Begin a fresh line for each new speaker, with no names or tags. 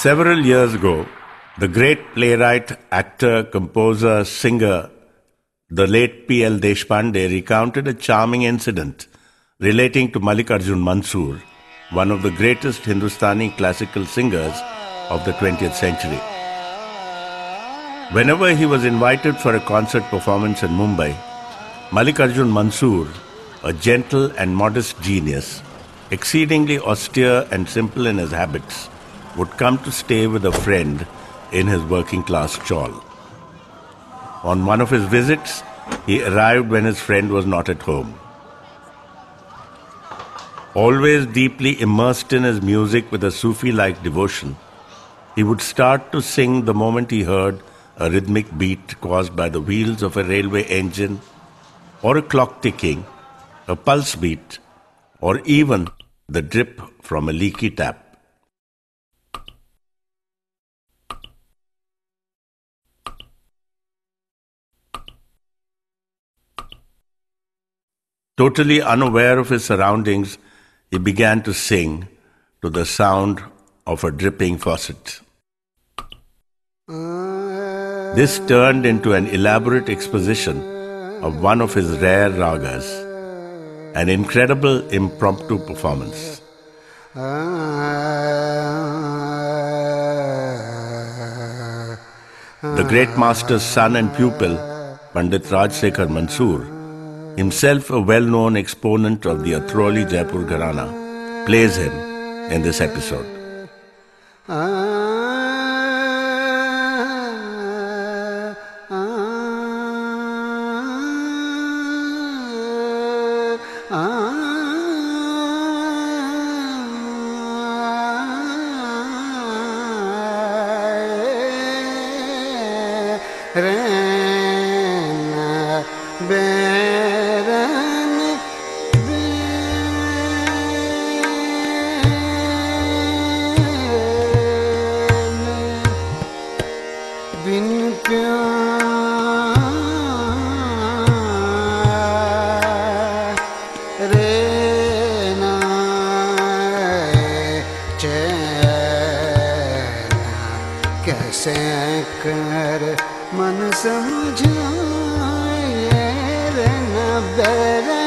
Several years ago, the great playwright, actor, composer, singer, the late P.L. Deshpande recounted a charming incident relating to Mallikarjun Mansur, one of the greatest Hindustani classical singers of the 20th century. Whenever he was invited for a concert performance in Mumbai, Mallikarjun Mansur, a gentle and modest genius, exceedingly austere and simple in his habits, would come to stay with a friend in his working class chawl. On one of his visits, he arrived when his friend was not at home. Always deeply immersed in his music with a Sufi like devotion, he would start to sing the moment he heard a rhythmic beat caused by the wheels of a railway engine, or a clock ticking, a pulse beat, or even the drip from a leaky tap. Totally unaware of his surroundings, he began to sing to the sound of a dripping faucet. This turned into an elaborate exposition of one of his rare ragas, an incredible impromptu performance. The great master's son and pupil, Pandit Rajshekhar Mansur, himself a well known exponent of the Atrauli Jaipur Gharana, plays him in this episode.
से कर मन समझाए न बेरा।